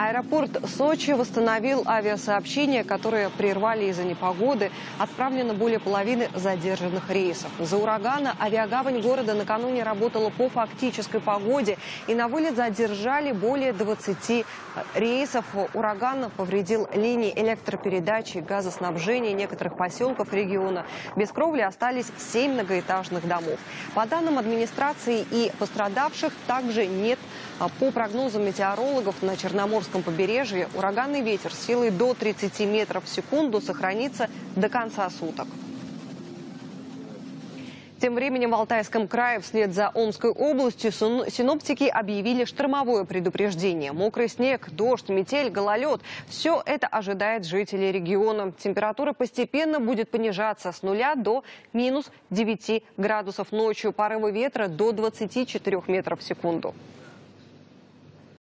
Аэропорт Сочи восстановил авиасообщения, которые прервали из-за непогоды. Отправлено более половины задержанных рейсов. За урагана авиагавань города накануне работала по фактической погоде. И на вылет задержали более 20 рейсов. Ураган повредил линии электропередачи, газоснабжения некоторых поселков региона. Без кровли остались 7 многоэтажных домов. По данным администрации и пострадавших также нет. По прогнозам метеорологов на Черноморском побережье ураганный ветер силой до 30 метров в секунду сохранится до конца суток. Тем временем в Алтайском крае вслед за Омской областью синоптики объявили штормовое предупреждение. Мокрый снег, дождь, метель, гололед – все это ожидает жителей региона. Температура постепенно будет понижаться с нуля до минус 9 градусов ночью. Порывы ветра до 24 метров в секунду.